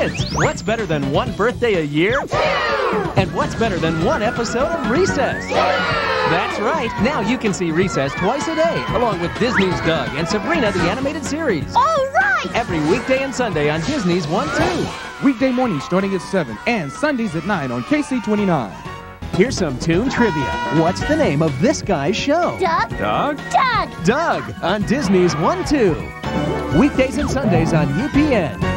Kids, what's better than one birthday a year? And what's better than one episode of Recess? That's right. Now you can see Recess twice a day, along with Disney's Doug and Sabrina the Animated Series. All right! Every weekday and Sunday on Disney's One Too. Weekday mornings starting at 7 and Sundays at 9 on KC29. Here's some tune Trivia. What's the name of this guy's show? Doug? Doug? Doug! Doug on Disney's One Too. Weekdays and Sundays on UPN.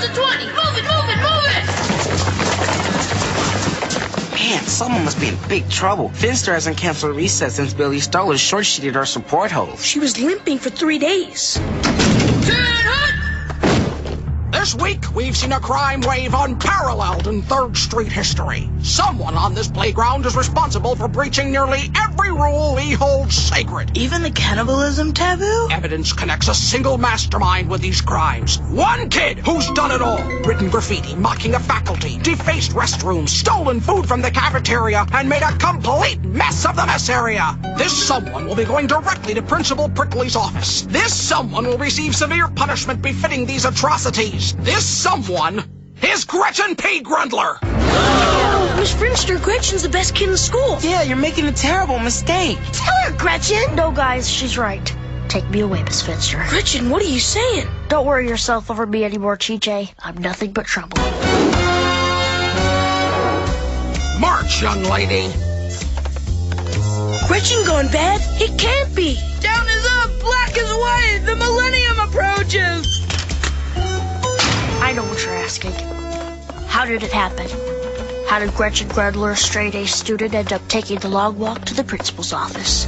Five rows of 20. Move it, move it, move it. Man, someone must be in big trouble. Finster hasn't canceled recess since Billy Stoller short-sheeted our support host. She was limping for three days. Turn hut. This week, we've seen a crime wave unparalleled in 3rd Street history. Someone on this playground is responsible for breaching nearly every rule we hold sacred. Even the cannibalism taboo? Evidence connects a single mastermind with these crimes. One kid who's done it all. Written graffiti, mocking a faculty, defaced restrooms, stolen food from the cafeteria, and made a complete mess of the mess area. This someone will be going directly to Principal Prickly's office. This someone will receive severe punishment befitting these atrocities. This someone is Gretchen P. Grundler. Miss Finster, Gretchen's the best kid in school. Yeah, you're making a terrible mistake. Tell her, Gretchen. No, guys, she's right. Take me away, Miss Finster. Gretchen, what are you saying? Don't worry yourself over me anymore, TJ. I'm nothing but trouble. March, young lady. Gretchen gone bad? It can't be. Down is up, black is white. The millennium approaches. I know what you're asking. How did it happen? How did Gretchen Grundler, a straight A student, end up taking the long walk to the principal's office?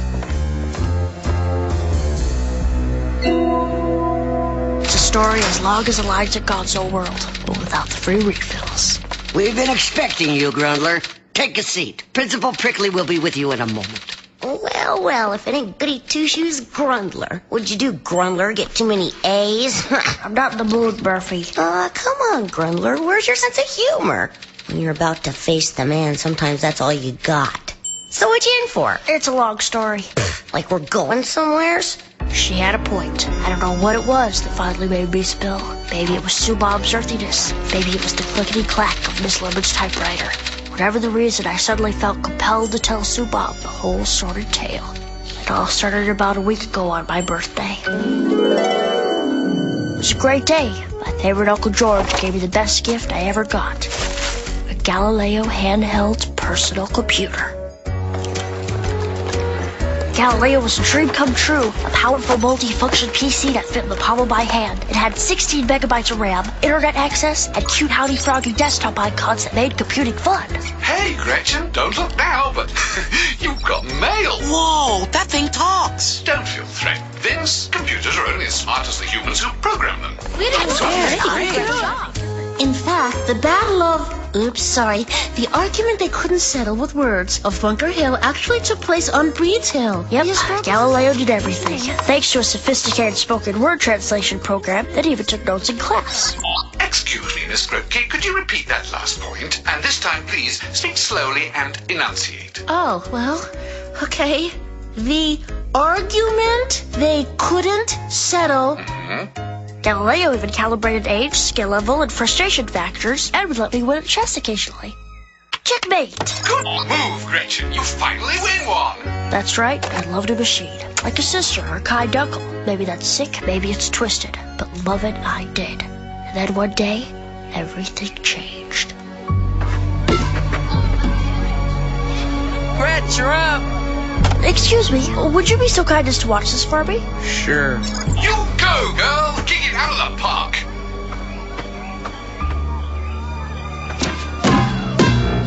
It's a story as long as the lines at God's old world, but without the free refills. We've been expecting you, Grundler. Take a seat. Principal Prickly will be with you in a moment. Well, well, if it ain't goody two shoes Grundler. What'd you do, Grundler? Get too many A's? I'm not in the mood, Murphy. Aw, come on, Grundler. Where's your sense of humor? When you're about to face the man, sometimes that's all you got. So what you in for? It's a long story. Like we're going somewheres? She had a point. I don't know what it was that finally made me spill. Maybe it was Sue Bob's earthiness. Maybe it was the clickety clack of Miss Lemon's typewriter. Whatever the reason, I suddenly felt compelled to tell Sue Bob the whole sordid tale. It all started about a week ago on my birthday. It was a great day. My favorite Uncle George gave me the best gift I ever got Galileo handheld personal computer. Galileo was a dream come true, a powerful multi-function PC that fit in the palm of my hand. It had 16 megabytes of RAM, internet access, and cute Howdy Froggy desktop icons that made computing fun. Hey, Gretchen, don't look now, but you've got mail. Whoa, that thing talks. Don't feel threatened, Vince. Computers are only as smart as the humans who program them. We didn't already. Great job. Battle of. Oops, sorry. The argument they couldn't settle with words of Bunker Hill actually took place on Breed's Hill. Yep, Galileo did everything. Thanks to a sophisticated spoken word translation program that even took notes in class. Excuse me, Miss Grotke, could you repeat that last point? And this time, please, speak slowly and enunciate. Oh, well, okay. The argument they couldn't settle. Mm-hmm. Galileo even calibrated age, skill level, and frustration factors, and would let me win at chess occasionally. Checkmate! Good move, Gretchen. You finally win one. That's right, I loved a machine. Like a sister or a kind uncle. Maybe that's sick, maybe it's twisted, but love it I did. And then one day, everything changed. Brett, you're up. Excuse me, would you be so kind as to watch this for me? Sure. You go, girl. Kick it out of the park.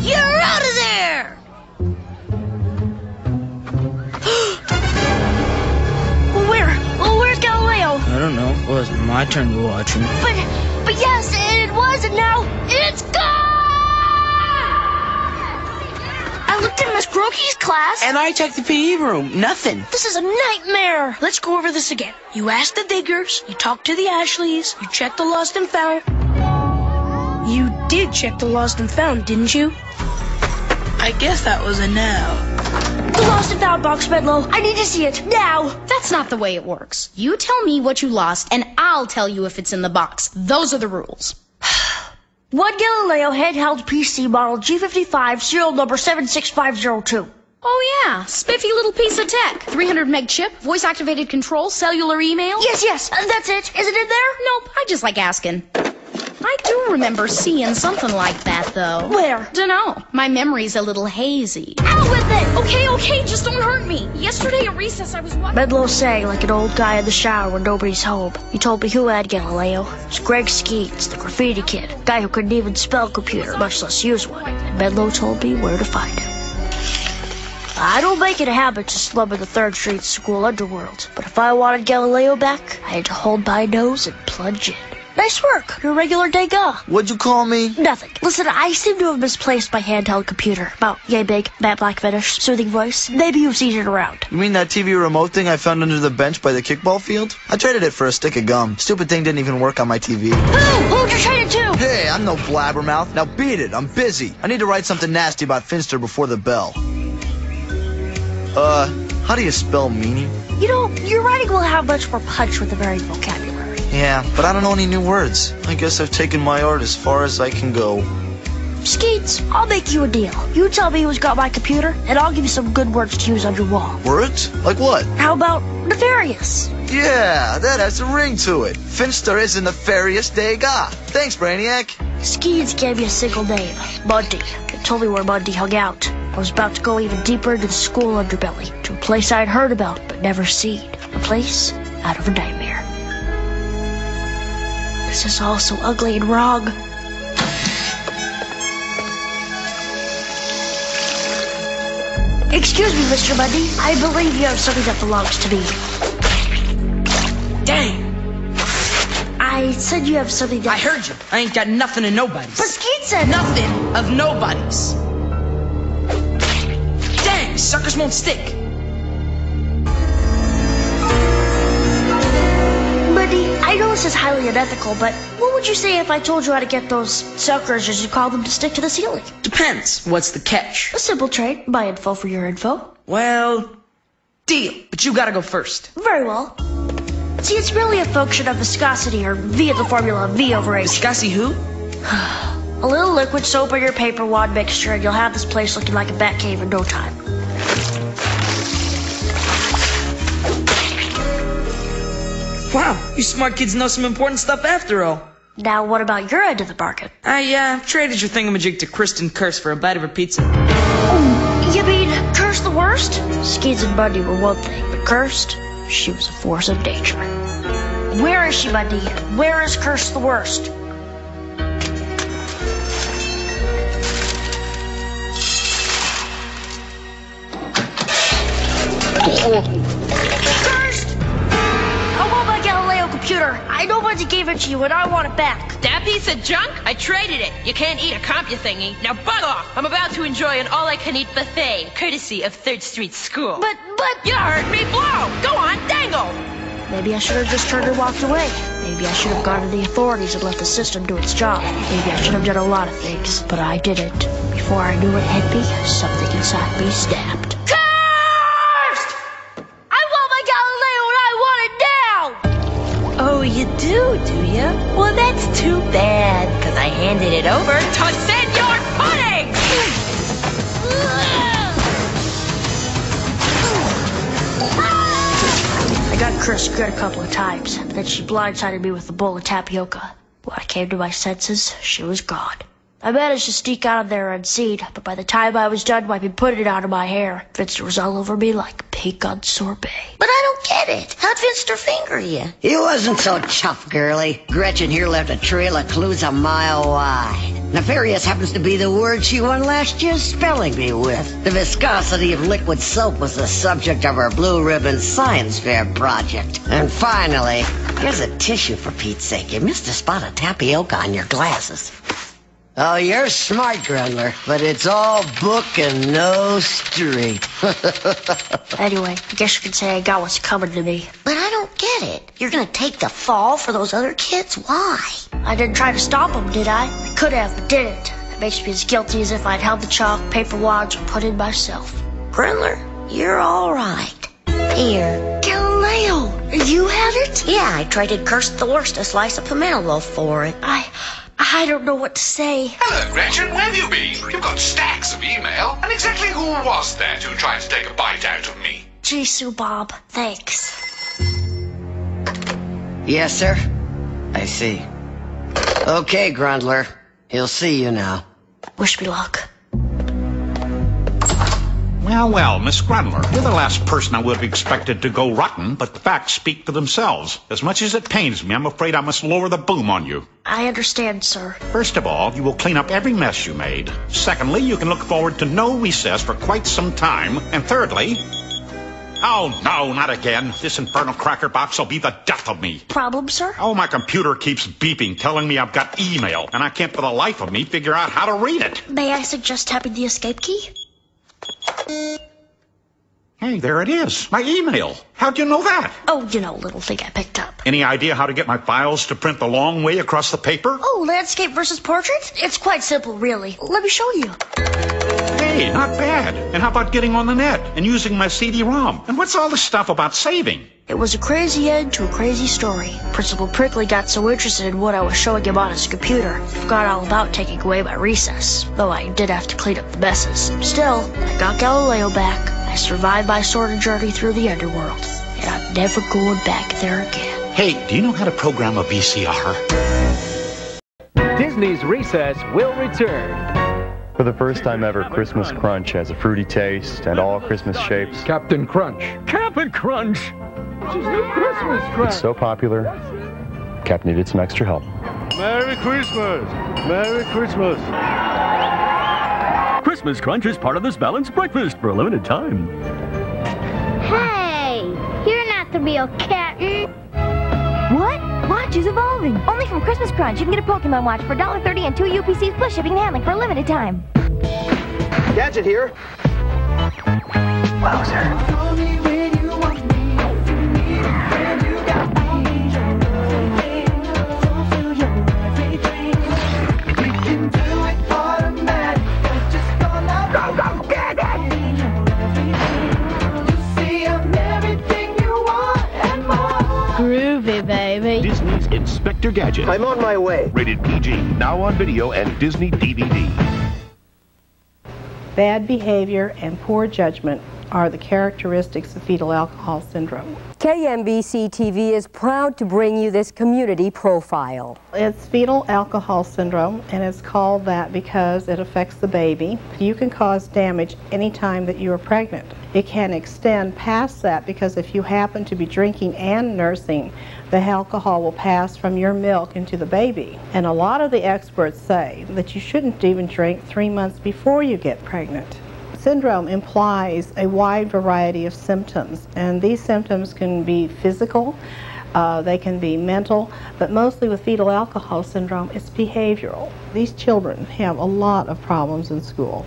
You're out of there! well, where? Well, where's Galileo? I don't know. Well, it's my turn to watch him. But, but yes, it was, and now it's gone! I looked in Miss Grotke's class. And I checked the PE room. Nothing. This is a nightmare. Let's go over this again. You asked the Diggers, you talked to the Ashleys, you checked the Lost and Found. You did check the Lost and Found, didn't you? I guess that was a no. The Lost and Found box, Bedlow. I need to see it now. That's not the way it works. You tell me what you lost, and I'll tell you if it's in the box. Those are the rules. One Galileo handheld PC model G55, serial number 76502. Oh yeah, spiffy little piece of tech. 300 meg chip, voice activated control, cellular email. Yes, yes, that's it. Is it in there? Nope, I just like asking. I do remember seeing something like that though. Where? Dunno. My memory's a little hazy. Out with it! Okay, okay, just don't hurt me. Yesterday at recess I was watching. Bedlow sang like an old guy in the shower when nobody's home. He told me who had Galileo. It's Greg Skeets, the graffiti kid, guy who couldn't even spell computer, much less use one. And Bedlow told me where to find him. I don't make it a habit to slumber the Third Street school underworld, but if I wanted Galileo back, I had to hold my nose and plunge in. Nice work, your regular Degas. What'd you call me? Nothing. Listen, I seem to have misplaced my handheld computer. About yay big, matte black finish, soothing voice. Maybe you've seen it around. You mean that TV remote thing I found under the bench by the kickball field? I traded it for a stick of gum. Stupid thing didn't even work on my TV. Who? Who'd you trade it to? Hey, I'm no blabbermouth. Now beat it. I'm busy. I need to write something nasty about Finster before the bell. Uh, how do you spell meaning? You know, your writing will have much more punch with a varied vocabulary. Yeah, but I don't know any new words. I guess I've taken my art as far as I can go. Skeets, I'll make you a deal. You tell me who's got my computer, and I'll give you some good words to use on your wall. Words? Like what? How about nefarious? Yeah, that has a ring to it. Finster is a nefarious Degas. Thanks, Brainiac. Skeets gave me a single name, Mundy, and told me where Mundy hung out. I was about to go even deeper into the school underbelly, to a place I'd heard about but never seen. A place out of a nightmare. This is all so ugly and wrong. Excuse me, Mr. Mundy. I believe you have something that belongs to me. Dang, I said you have something that. I heard you. I ain't got nothing of nobody's. But Skeet said. Nothing of nobody's. Dang, suckers won't stick. Know this is highly unethical, but what would you say if I told you how to get those suckers, as you call them, to stick to the ceiling? Depends. What's the catch? A simple trade. Buy info for your info. Well, deal. But you gotta go first. Very well. See, it's really a function of viscosity, or V of the formula V over H. Viscosity who? A little liquid soap or your paper wad mixture, and you'll have this place looking like a bat cave in no time. Wow, you smart kids know some important stuff after all. Now, what about your end of the bargain? I, uh, traded your thingamajig to Kristen Kurst for a bite of her pizza. Oh, You mean Kurst the worst? Skeets and Bundy were one thing, but Kurst, she was a force of nature. Where is she, Bundy? Where is Curse the worst? Kurst! Computer! I know Buddy gave it to you and I want it back. That piece of junk? I traded it. You can't eat a compu thingy. Now bug off. I'm about to enjoy an all-I-can-eat buffet, courtesy of Third Street School. But, but... You heard me blow. Go on, dangle. Maybe I should have just turned and walked away. Maybe I should have gone to the authorities and let the system do its job. Maybe I should have done a lot of things, but I didn't. Before I knew it hit me, something inside me snapped. You do, do you? Well, that's too bad, because I handed it over to Senor Pudding! I got cursed good a couple of times. Then she blindsided me with a bowl of tapioca. When I came to my senses, she was gone. I managed to sneak out of there unseen, but by the time I was done wiping putting it out of my hair, Finster was all over me like pink on sorbet. But I don't get it. How'd Finster finger you? He wasn't so tough, girlie. Gretchen here left a trail of clues a mile wide. Nefarious happens to be the word she won last year's spelling bee with. The viscosity of liquid soap was the subject of her blue ribbon science fair project. And finally, here's a tissue for Pete's sake. You missed a spot of tapioca on your glasses. Oh, you're smart, Grundler, but it's all book and no street. Anyway, I guess you could say I got what's coming to me. But I don't get it. You're gonna take the fall for those other kids? Why? I didn't try to stop them, did I? I could have, but didn't. It makes me as guilty as if I'd held the chalk, paper wads, and put in myself. Grundler, you're all right. Here. Galileo, you had it? Yeah, I traded Kurst the Worst a slice of pimento loaf for it. I... I don't know what to say. Hello, Gretchen. Where have you been? You've got stacks of email. And exactly who was that who tried to take a bite out of me? Gee, Sue Bob, thanks. yes, sir? I see. Okay, Grundler. He'll see you now. Wish me luck. Well, well, Miss Grundler, you're the last person I would have expected to go rotten, but the facts speak for themselves. As much as it pains me, I'm afraid I must lower the boom on you. I understand, sir. First of all, you will clean up every mess you made. Secondly, you can look forward to no recess for quite some time. And thirdly, oh no, not again. This infernal cracker box will be the death of me. Problem, sir? Oh, my computer keeps beeping, telling me I've got email, and I can't for the life of me figure out how to read it. May I suggest tapping the escape key? Hey, there it is. My email. How'd you know that? Oh, you know, little thing I picked up. Any idea how to get my files to print the long way across the paper? Oh, landscape versus portrait? It's quite simple, really. Let me show you. Hey, not bad. And how about getting on the net and using my CD-ROM? And what's all this stuff about saving? It was a crazy end to a crazy story. Principal Prickly got so interested in what I was showing him on his computer, he forgot all about taking away my recess, though I did have to clean up the messes. Still, I got Galileo back. I survived my sort of journey through the underworld, and I'm never going back there again. Hey, do you know how to program a VCR? Disney's Recess will return. For the first time ever, Christmas Crunch has a fruity taste and all Christmas shapes. Captain Crunch. Captain Crunch! Which is new Christmas Crunch. It's so popular, Cap needed some extra help. Merry Christmas! Merry Christmas! Christmas Crunch is part of this balanced breakfast for a limited time. Hey, you're not the real captain. What? Watch is evolving. Only from Christmas Crunch, you can get a Pokemon watch for $1.30 and two UPCs plus shipping and handling for a limited time. Gadget here. Wowzer. Inspector Gadget. I'm on my way. Rated PG. Now on video and Disney DVD. Bad behavior and poor judgment are the characteristics of fetal alcohol syndrome. KMBC TV is proud to bring you this community profile. It's fetal alcohol syndrome, and it's called that because it affects the baby. You can cause damage anytime that you are pregnant. It can extend past that because if you happen to be drinking and nursing, the alcohol will pass from your milk into the baby. And a lot of the experts say that you shouldn't even drink three months before you get pregnant. Syndrome implies a wide variety of symptoms, and these symptoms can be physical, Uh, they can be mental, but mostly with fetal alcohol syndrome, it's behavioral. These children have a lot of problems in school.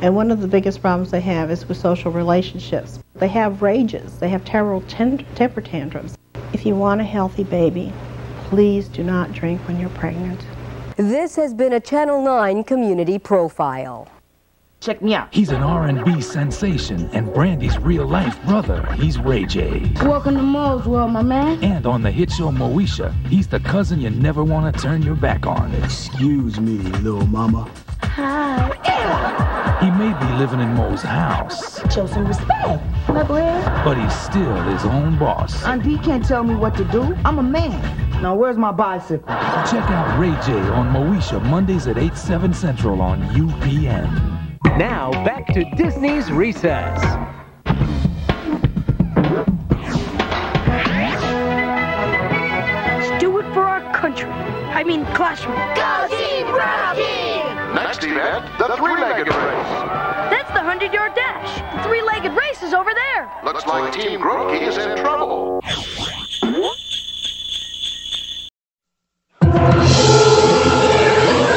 And one of the biggest problems they have is with social relationships. They have rages, they have terrible ten- temper tantrums. If you want a healthy baby, please do not drink when you're pregnant. This has been a Channel 9 Community Profile. Check me out. He's an R&B sensation and Brandy's real-life brother. He's Ray J. Welcome to Mo's World, my man. And on the hit show Moesha, he's the cousin you never want to turn your back on. Excuse me, little mama. Hi. He may be living in Mo's house, Show some respect. My boy. but he's still his own boss. Auntie can't tell me what to do. I'm a man. Now, where's my bicycle? Check out Ray J on Moesha Mondays at 8, 7 Central on UPN. Now, back to Disney's Recess. Let's do it for our country. I mean, classroom. Go Team Rocky! Next event, the three-legged race. That's the 100 yard dash. The three legged race is over there. Looks like Team Grotke is in trouble.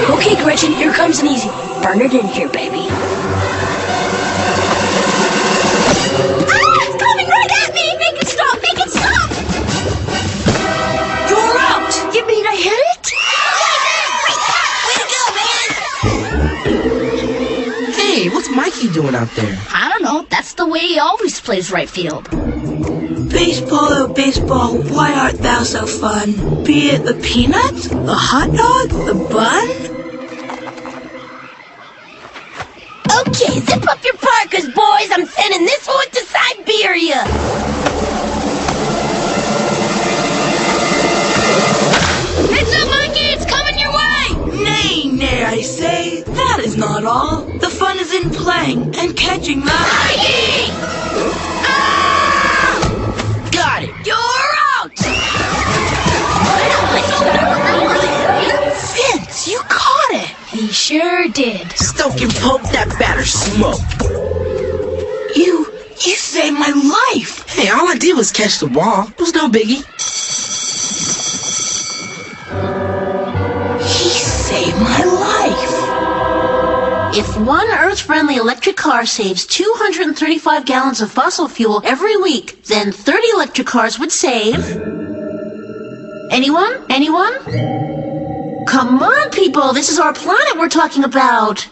Okay, Gretchen, here comes an easy. one. Burn it in here, baby. Ah, it's coming right at me! Make it stop! Make it stop! You're out! You mean I hit it? Way to go, man! Hey, what's Mikey doing out there? I don't know. That's the way he always plays right field. Baseball, oh baseball, why art thou so fun? Be it the peanut, the hot dog, the bun? Okay, zip up your parkas, boys. I'm sending this one to Siberia. It's up, monkey! It's coming your way! Nay, nay, I say, that is not all. The fun is in playing and catching the... Mikey! He sure did. Stoke and poke that batter smoke. You, you saved my life! Hey, all I did was catch the ball. It was no biggie. He saved my life! If one Earth friendly electric car saves 235 gallons of fossil fuel every week, then 30 electric cars would save. Anyone? Anyone? Come on, people. This is our planet we're talking about.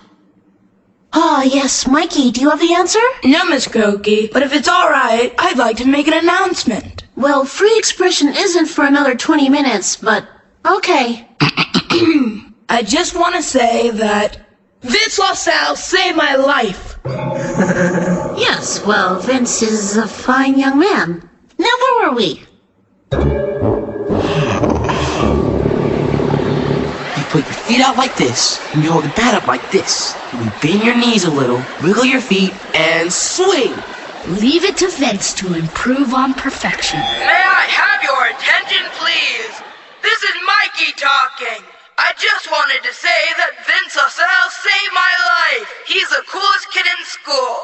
Ah, yes. Mikey, do you have the answer? No, Miss Grotke, but if it's alright, I'd like to make an announcement. Well, free expression isn't for another 20 minutes, but okay. I just want to say that Vince LaSalle saved my life. Yes, well, Vince is a fine young man. Now, where were we? Feet out like this, and you hold the bat up like this. You bend your knees a little, wiggle your feet, and swing. Leave it to Vince to improve on perfection. May I have your attention, please? This is Mikey talking. I just wanted to say that Vince LaSalle saved my life. He's the coolest kid in school.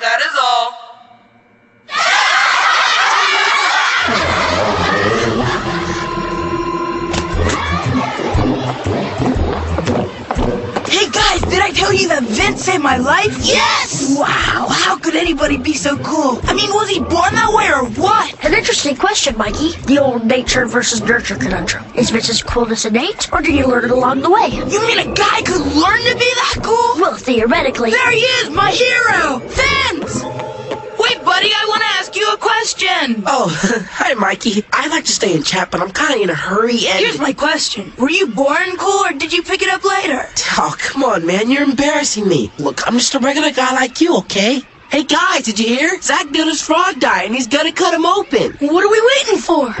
That is all. guys, did I tell you that Vince saved my life? Yes! Wow, how could anybody be so cool? I mean, was he born that way or what? An interesting question, Mikey. The old nature versus nurture conundrum. Is Vince's coolness innate, or did he learn it along the way? You mean a guy could learn to be that cool? Well, theoretically. There he is, my hero! Vince! Wait, buddy, I want to ask you a question. Oh, hi, Mikey. I'd like to stay in chat, but I'm kind of in a hurry and. Here's my question. Were you born cool or did you pick it up later? Oh, come on, man. You're embarrassing me. Look, I'm just a regular guy like you, okay? Hey, guys, did you hear? Zach did his frog die, and he's gonna cut him open. What are we waiting for?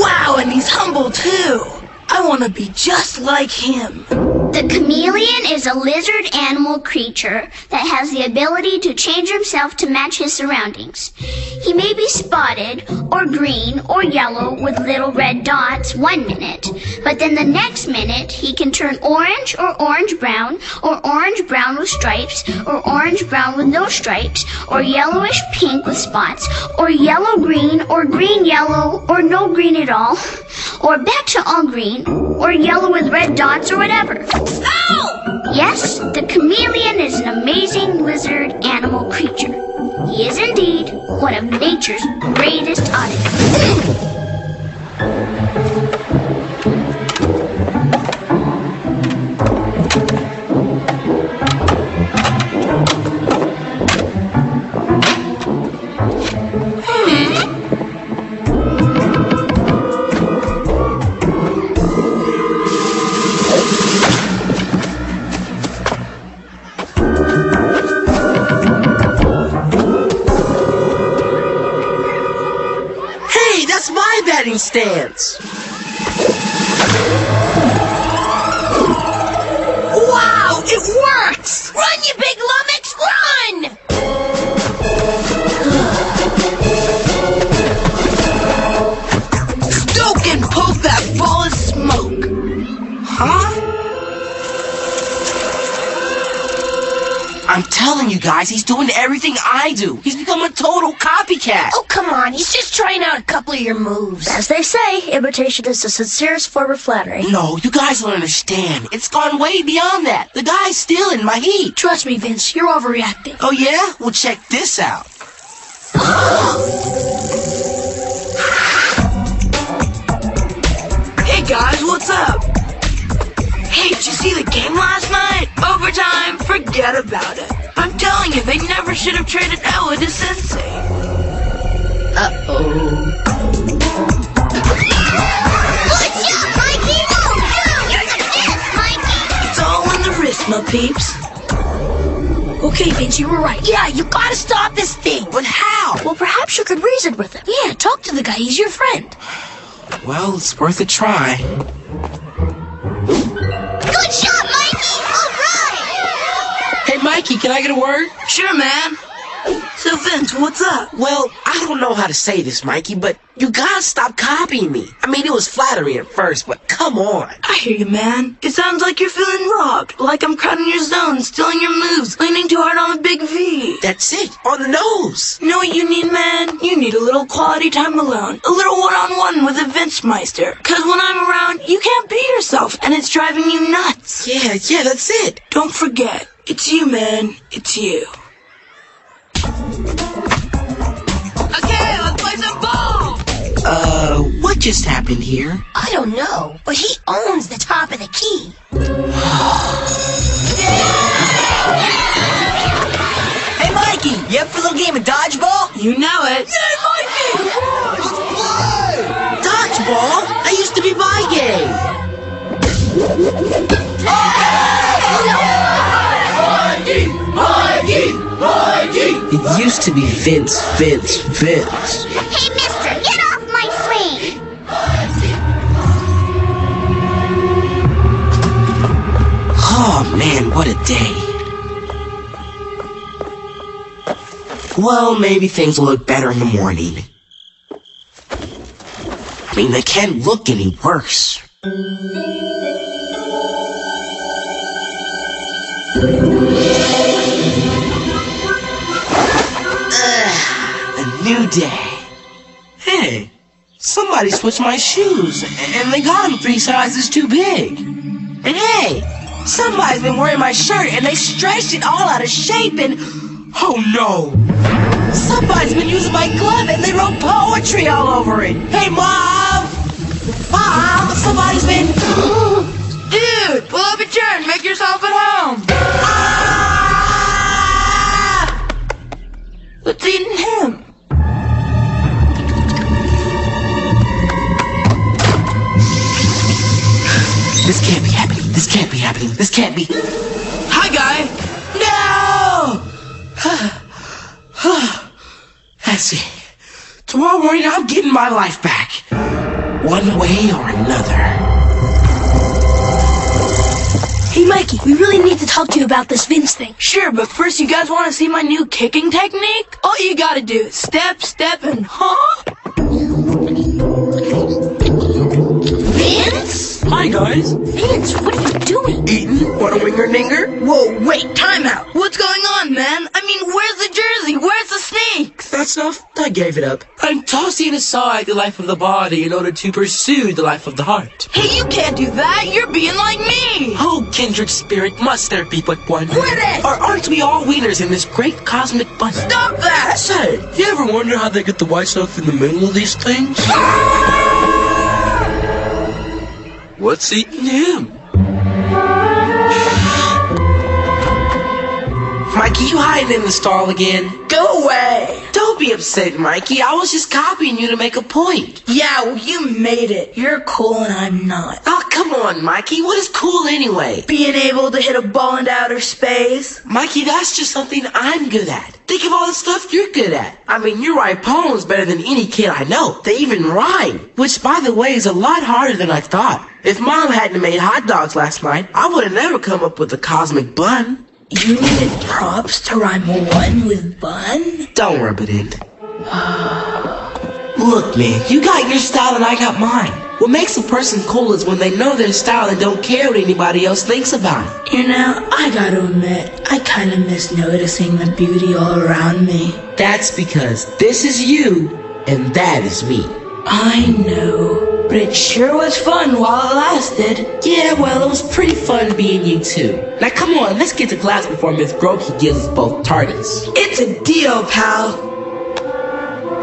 Wow, and he's humble too. I want to be just like him. The chameleon is a lizard animal creature that has the ability to change himself to match his surroundings. He may be spotted, or green, or yellow with little red dots one minute, but then the next minute he can turn orange or orange brown, or orange brown with stripes, or orange brown with no stripes, or yellowish pink with spots, or yellow green, or green yellow, or no green at all, or back to all green, or yellow with red dots, or whatever. Oh! Yes, the chameleon is an amazing lizard animal creature. He is indeed one of nature's greatest oddities. Guys, he's doing everything I do. He's become a total copycat. Oh, come on. He's just trying out a couple of your moves. As they say, imitation is the sincerest form of flattery. No, you guys don't understand. It's gone way beyond that. The guy's stealing my heat. Trust me, Vince. You're overreacting. Oh, yeah? Well, check this out. Hey guys, what's up? Hey, did you see the game last night? Overtime? Forget about it. Should have traded Ella to Sensei. Uh-oh. What's up, Mikey? No, you're the best, Mikey! It's all in the wrist, my peeps. Okay, Vince, you were right. Yeah, you gotta stop this thing. But how? Well, perhaps you could reason with him. Yeah, talk to the guy. He's your friend. Well, it's worth a try. Can I get a word? Sure, man. So, Vince, what's up? Well, I don't know how to say this, Mikey, but you gotta stop copying me. I mean, it was flattering at first, but come on. I hear you, man. It sounds like you're feeling robbed. Like I'm crowding your zone, stealing your moves, leaning too hard on the big V. That's it, on the nose. You know what you need, man? You need a little quality time alone. A little one-on-one with a Vince Meister. Cause when I'm around, you can't be yourself, and it's driving you nuts. Yeah, yeah, that's it. Don't forget, it's you, man. It's you. Uh, what just happened here? I don't know, but he owns the top of the key. Hey, Mikey, you up for a little game of dodgeball? You know it. Yay, Mikey! Dodgeball? That used to be my game. Mikey! Mikey! Mikey! It used to be Vince, Vince, Vince. Hey, mister, Oh man, what a day. Well, maybe things will look better in the morning. I mean, they can't look any worse. Ugh, a new day. Hey, somebody switched my shoes, and they got them three sizes too big. And hey, somebody's been wearing my shirt, and they stretched it all out of shape, and oh no! Somebody's been using my glove, and they wrote poetry all over it. Hey, mom! Mom, somebody's been. Dude, pull up a chair and make yourself at home. Ah! What's eating him? This can't be. This can't be happening. This can't be. Hi, guy. No! That's it. Tomorrow morning, I'm getting my life back. One way or another. Hey, Mikey, we really need to talk to you about this Vince thing. Sure, but first you guys want to see my new kicking technique? All you gotta do is step, step, and huh? Vince? Hi, guys. Vince, what are you doing? Eating? Want a winger ninger? Whoa, wait, time out. What's going on, man? I mean, where's the jersey? Where's the sneaks? That stuff, I gave it up. I'm tossing aside the life of the body in order to pursue the life of the heart. Hey, you can't do that. You're being like me. Oh, kindred spirit, must there be but one? Quit it! Or aren't we all winners in this great cosmic bunch? Stop that! Say, you ever wonder how they get the white stuff in the middle of these things? Ah! What's eating him? Mikey, you hiding in the stall again? Go away. Don't be upset, Mikey. I was just copying you to make a point. Yeah, well, you made it. You're cool and I'm not. Oh, come on, Mikey. What is cool anyway? Being able to hit a ball into outer space. Mikey, that's just something I'm good at. Think of all the stuff you're good at. I mean, you write poems better than any kid I know. They even rhyme. Which, by the way, is a lot harder than I thought. If Mom hadn't made hot dogs last night, I would have never come up with the cosmic bun. You needed props to rhyme one with bun? Don't rub it in. Look, man, you got your style and I got mine. What makes a person cool is when they know their style and don't care what anybody else thinks about it. You know, I gotta admit, I kinda miss noticing the beauty all around me. That's because this is you and that is me. I know. But it sure was fun while it lasted. Yeah, well, it was pretty fun being you too. Now come on, let's get to class before Miss Grotke gives us both targets. It's a deal, pal.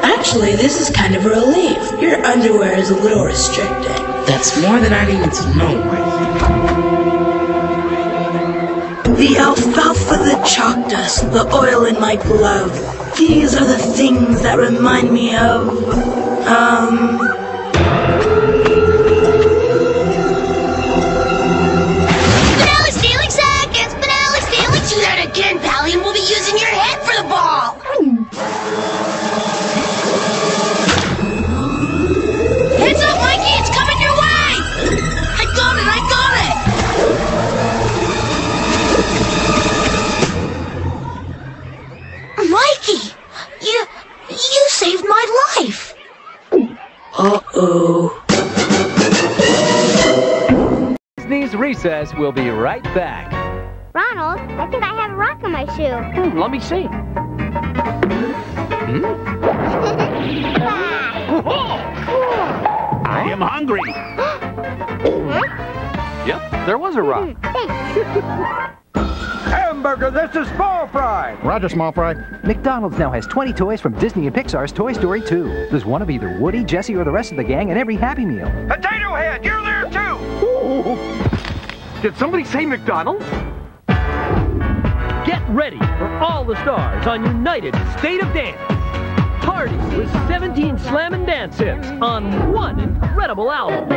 Actually, this is kind of a relief. Your underwear is a little restricted. That's more than I needed to know. The alfalfa, the chalk dust, the oil in my glove. These are the things that remind me of, um... Mikey! You... you saved my life! Uh-oh. Disney's Recess will be right back. Ronald, I think I have a rock on my shoe. Hmm, let me see. Hmm? I am hungry. Yep, there was a rock. Hamburger, this is small fry. Roger, small fry. McDonald's now has 20 toys from Disney and Pixar's Toy Story 2. There's one of either Woody, Jesse, or the rest of the gang in every Happy Meal. Potato Head, you're there too. Ooh. Did somebody say McDonald's? Get ready for all the stars on United State of Dance. Party with 17 slam and dance hits on one incredible album.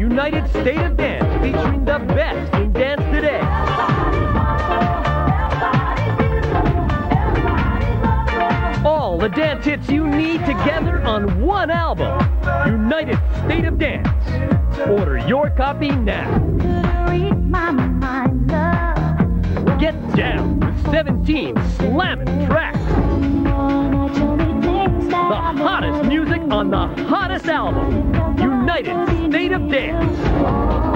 United State of Dance featuring the best the dance hits you need together on one album. United State of Dance. Order your copy now. Get down with 17 slamming tracks. The hottest music on the hottest album. United State of Dance.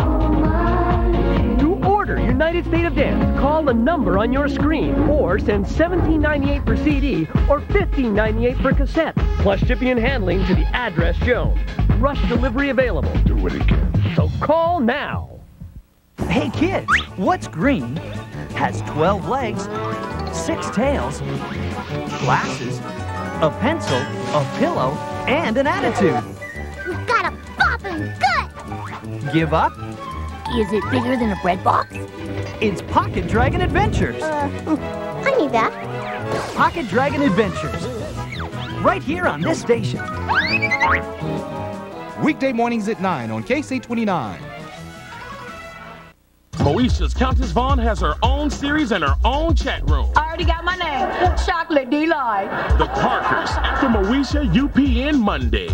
To order United State of Dance, call the number on your screen or send $17.98 per CD or $15.98 per cassette, plus shipping and handling to the address shown. Rush delivery available. Do what it again. So call now. Hey kids, what's green? Has 12 legs, 6 tails, glasses, a pencil, a pillow, and an attitude. You've got a bopping gut! Give up? Is it bigger than a bread box? It's Pocket Dragon Adventures. Uh, I need that. Pocket Dragon Adventures. Right here on this station. Weekday mornings at 9 on KC29. Moesha's Countess Vaughn has her own series and her own chat room. I already got my name. Chocolate Delight. The Parkers after Moesha UPN Monday.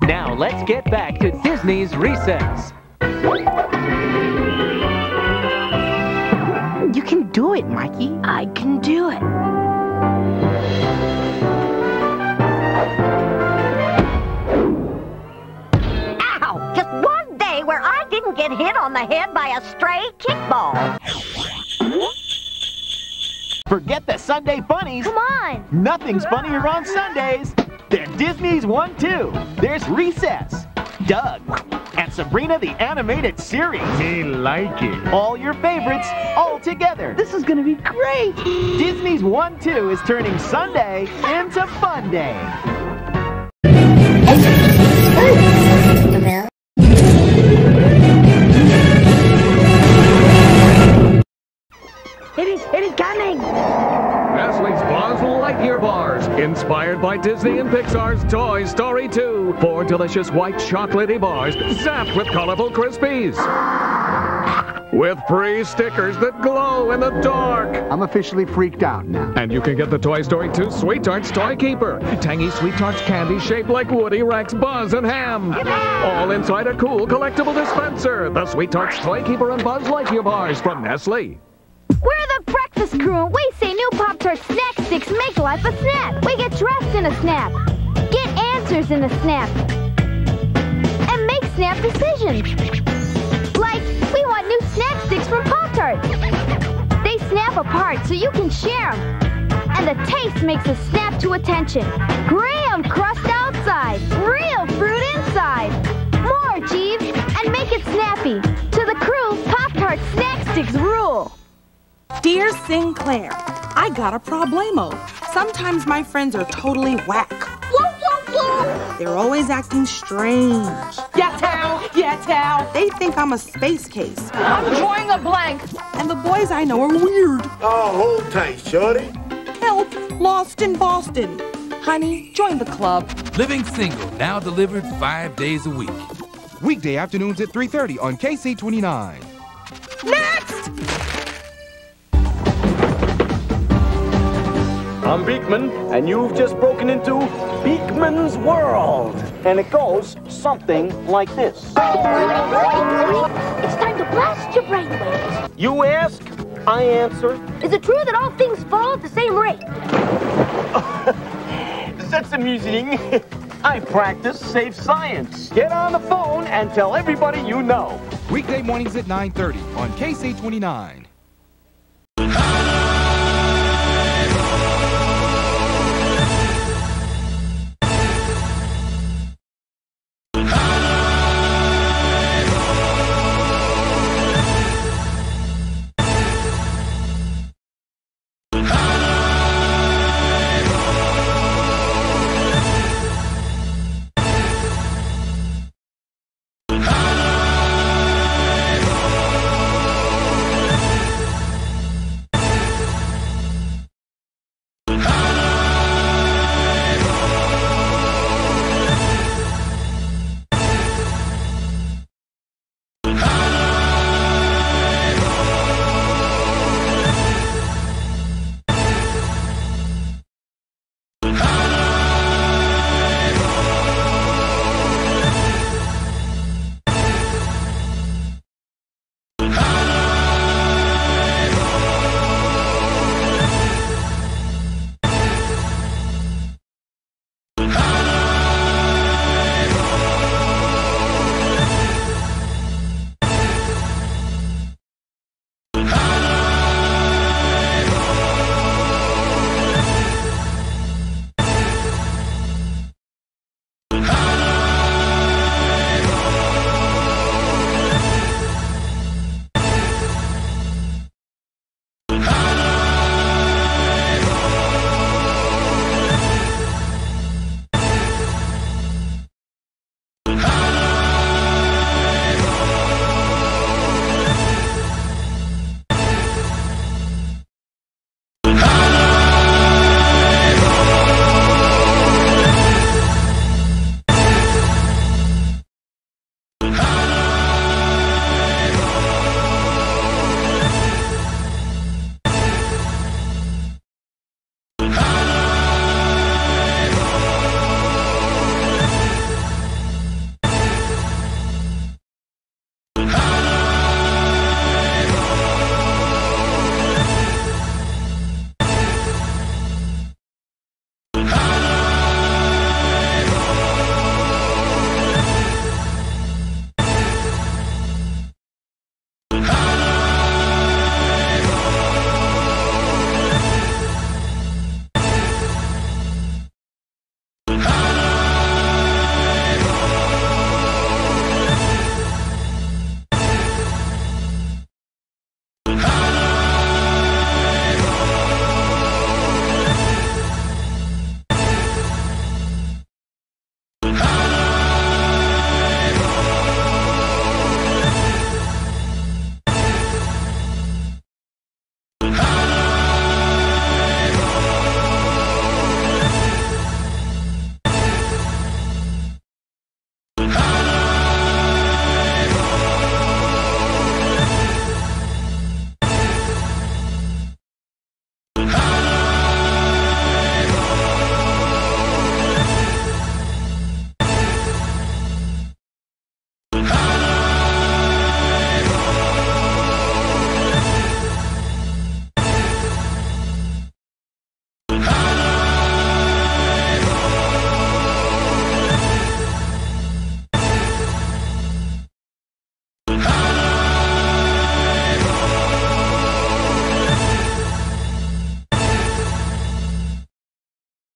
Now let's get back to Disney's Recess. You can do it, Mikey. I can do it. Ow! Just one day where I didn't get hit on the head by a stray kickball. Forget the Sunday funnies. Come on. Nothing's funnier on Sundays than Disney's One Too. There's Recess, Doug, and Sabrina the Animated Series. Me like it. All your favorites, all together. This is gonna be great. Disney's One Too is turning Sunday into Fun Day. It is, it is coming! Nestle's Buzz Lightyear bars, inspired by Disney and Pixar's Toy Story 2. Four delicious white chocolatey bars, zapped with colorful Krispies. With free stickers that glow in the dark. I'm officially freaked out now. And you can get the Toy Story 2 Sweet Tarts Toy Keeper. Tangy Sweet Tarts candy shaped like Woody, Rex, Buzz, and Hamm. All inside a cool collectible dispenser. The Sweet Tarts Toy Keeper and Buzz Lightyear bars from Nestle. Breakfast crew, and we say new Pop Tart snack sticks make life a snap. We get dressed in a snap, get answers in a snap, and make snap decisions. Like, we want new snack sticks from Pop Tarts. They snap apart so you can share them. And the taste makes a snap to attention. Graham crust outside, real fruit inside. More, Jeeves, and make it snappy. To the crew, Pop Tart snack sticks rule. Dear Synclaire, I got a problemo. Sometimes my friends are totally whack. They're always acting strange. Yeah, Tao. Yeah, Tao. They think I'm a space case. I'm drawing a blank. And the boys I know are weird. Oh, hold tight, shorty. Help! Lost in Boston. Honey, join the club. Living Single, now delivered five days a week. Weekday afternoons at 3.30 on KC29. Next! I'm Beakman, and you've just broken into Beakman's World. And it goes something like this. It's time to blast your brainwaves. You ask, I answer. Is it true that all things fall at the same rate? That's amusing. I practice safe science. Get on the phone and tell everybody you know. Weekday mornings at 9.30 on KC29.